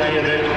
United.